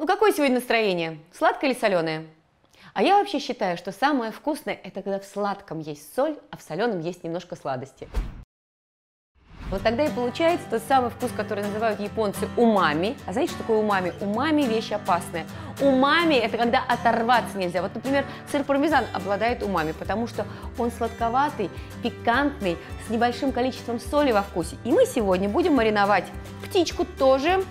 Ну какое сегодня настроение? Сладкое или соленое? А я вообще считаю, что самое вкусное – это когда в сладком есть соль, а в соленом есть немножко сладости. Вот тогда и получается тот самый вкус, который называют японцы умами. А знаете, что такое умами? Умами – вещь опасная. Умами – это когда оторваться нельзя. Вот, например, сыр пармезан обладает умами, потому что он сладковатый, пикантный, с небольшим количеством соли во вкусе. И мы сегодня будем мариновать птичку тоже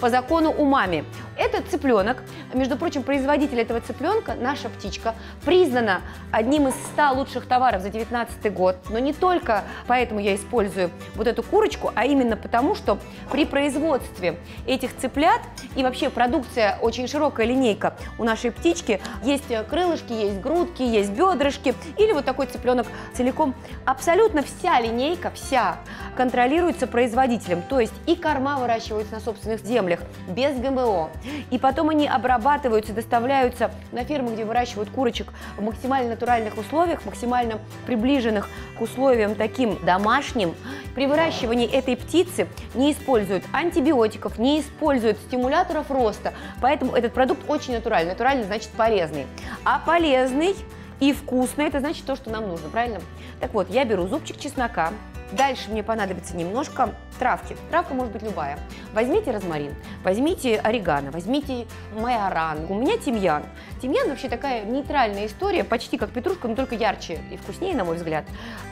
по закону умами. Этот цыпленок, между прочим, производитель этого цыпленка, наша птичка, признана одним из 100 лучших товаров за 2019 год. Но не только поэтому я использую вот эту курочку, а именно потому, что при производстве этих цыплят и вообще продукция очень широкая линейка у нашей птички. Есть крылышки, есть грудки, есть бедрышки или вот такой цыпленок целиком. Абсолютно вся линейка, вся контролируется производителем. То есть и корма выращиваются на собственных землях без ГМО, и потом они обрабатываются, доставляются на фермы, где выращивают курочек в максимально натуральных условиях, максимально приближенных к условиям таким домашним. При выращивании этой птицы не используют антибиотиков, не используют стимуляторов роста, поэтому этот продукт очень натуральный. Натуральный значит полезный. А полезный и вкусный – это значит то, что нам нужно, правильно? Так вот, я беру зубчик чеснока, Дальше мне понадобится немножко травки. Травка может быть любая. Возьмите розмарин, возьмите орегано, возьмите майоран. У меня тимьян. Тимьян вообще такая нейтральная история, почти как петрушка, но только ярче и вкуснее, на мой взгляд,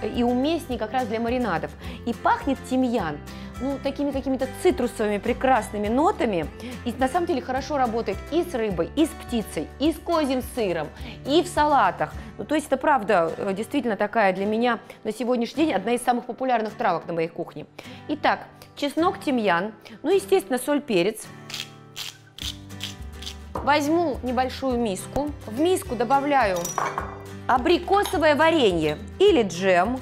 и уместнее как раз для маринадов. И пахнет тимьян ну, такими какими-то цитрусовыми прекрасными нотами. И на самом деле хорошо работает и с рыбой, и с птицей, и с козьим сыром, и в салатах. Ну, то есть это правда э, действительно такая для меня на сегодняшний день одна из самых популярных травок на моей кухне. Итак, чеснок, тимьян, ну, естественно, соль, перец. Возьму небольшую миску. В миску добавляю абрикосовое варенье или джем.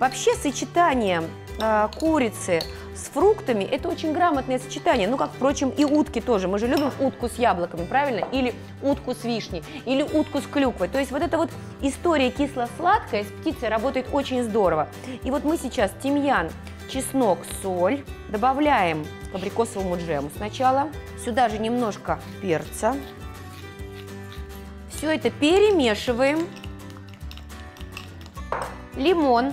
Вообще сочетание э, курицы с фруктами это очень грамотное сочетание. Ну, как, впрочем, и утки тоже. Мы же любим утку с яблоками, правильно? Или утку с вишней, или утку с клюквой. То есть вот эта вот история кисло-сладкая с птицей работает очень здорово. И вот мы сейчас тимьян, чеснок, соль добавляем к абрикосовому джему сначала. Сюда же немножко перца. Все это перемешиваем. Лимон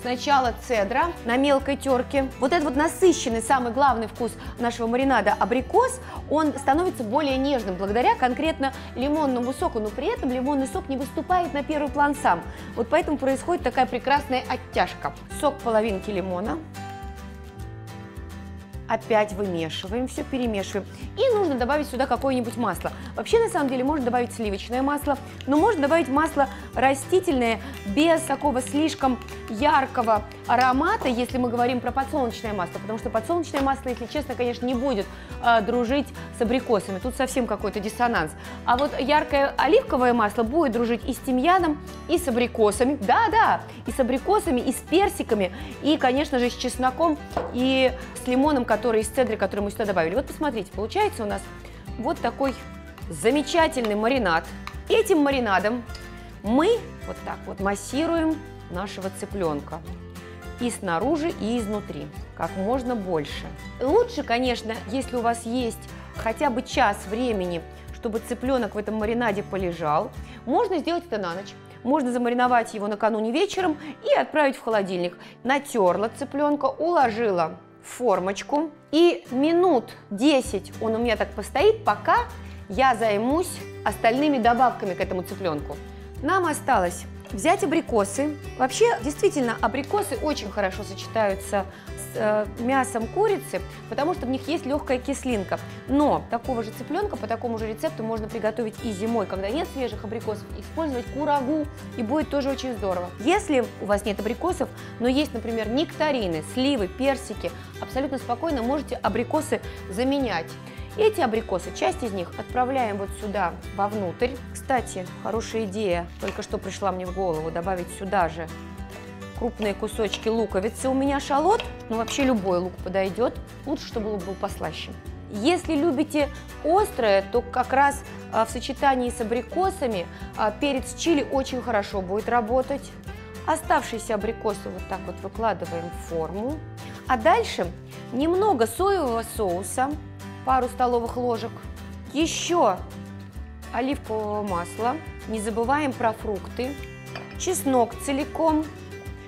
Сначала цедра на мелкой терке. Вот этот вот насыщенный, самый главный вкус нашего маринада абрикос, он становится более нежным благодаря конкретно лимонному соку, но при этом лимонный сок не выступает на первый план сам. Вот поэтому происходит такая прекрасная оттяжка. Сок половинки лимона, опять вымешиваем, все перемешиваем. И нужно добавить сюда какое-нибудь масло. Вообще, на самом деле, можно добавить сливочное масло, но можно добавить масло растительное, без такого слишком яркого аромата, если мы говорим про подсолнечное масло, потому что подсолнечное масло, если честно, конечно, не будет э, дружить с абрикосами, тут совсем какой-то диссонанс. А вот яркое оливковое масло будет дружить и с тимьяном, и с абрикосами, да-да, и с абрикосами, и с персиками, и, конечно же, с чесноком, и с лимоном, который из цедры, который мы сюда добавили. Вот посмотрите, получается у нас вот такой замечательный маринад. Этим маринадом мы вот так вот массируем нашего цыпленка и снаружи, и изнутри, как можно больше. Лучше, конечно, если у вас есть хотя бы час времени, чтобы цыпленок в этом маринаде полежал, можно сделать это на ночь. Можно замариновать его накануне вечером и отправить в холодильник. Натерла цыпленка, уложила формочку. И минут 10 он у меня так постоит, пока я займусь остальными добавками к этому цыпленку. Нам осталось взять абрикосы. Вообще, действительно, абрикосы очень хорошо сочетаются с э, мясом курицы, потому что в них есть легкая кислинка. Но такого же цыпленка по такому же рецепту можно приготовить и зимой, когда нет свежих абрикосов, использовать курагу, и будет тоже очень здорово. Если у вас нет абрикосов, но есть, например, нектарины, сливы, персики, абсолютно спокойно можете абрикосы заменять. Эти абрикосы, часть из них отправляем вот сюда, вовнутрь. Кстати, хорошая идея, только что пришла мне в голову, добавить сюда же крупные кусочки луковицы. У меня шалот, ну вообще любой лук подойдет, лучше, чтобы лук был послаще. Если любите острое, то как раз а, в сочетании с абрикосами а, перец чили очень хорошо будет работать. Оставшиеся абрикосы вот так вот выкладываем в форму. А дальше немного соевого соуса, пару столовых ложек, Еще оливкового масла. Не забываем про фрукты. Чеснок целиком.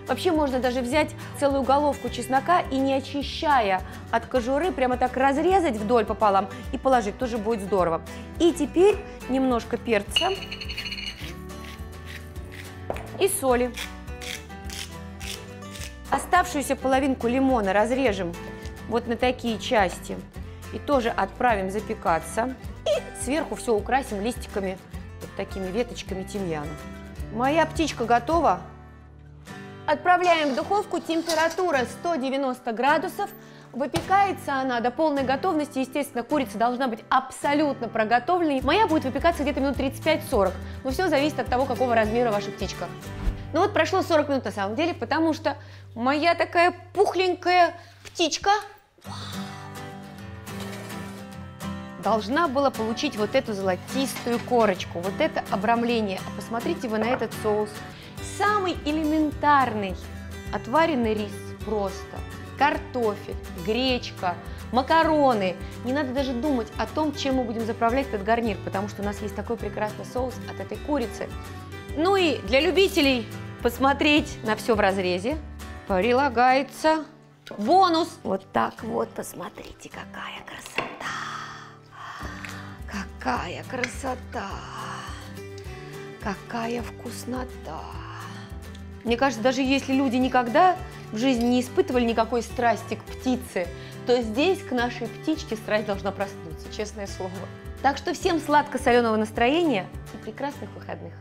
Вообще можно даже взять целую головку чеснока и не очищая от кожуры, прямо так разрезать вдоль пополам и положить, тоже будет здорово. И теперь немножко перца и соли. Оставшуюся половинку лимона разрежем вот на такие части и тоже отправим запекаться. И сверху все украсим листиками, вот такими веточками тимьяна. Моя птичка готова. Отправляем в духовку, температура 190 градусов. Выпекается она до полной готовности, естественно, курица должна быть абсолютно проготовленной. Моя будет выпекаться где-то минут 35-40, но все зависит от того, какого размера ваша птичка. Ну вот прошло 40 минут на самом деле, потому что моя такая пухленькая птичка должна была получить вот эту золотистую корочку, вот это обрамление. А посмотрите вы на этот соус самый элементарный отваренный рис просто, картофель, гречка, макароны. Не надо даже думать о том, чем мы будем заправлять этот гарнир, потому что у нас есть такой прекрасный соус от этой курицы. Ну и для любителей посмотреть на все в разрезе прилагается бонус. Вот так вот, посмотрите, какая красота. Какая красота. Какая вкуснота. Мне кажется, даже если люди никогда в жизни не испытывали никакой страсти к птице, то здесь к нашей птичке страсть должна проснуться, честное слово. Так что всем сладко-соленого настроения и прекрасных выходных.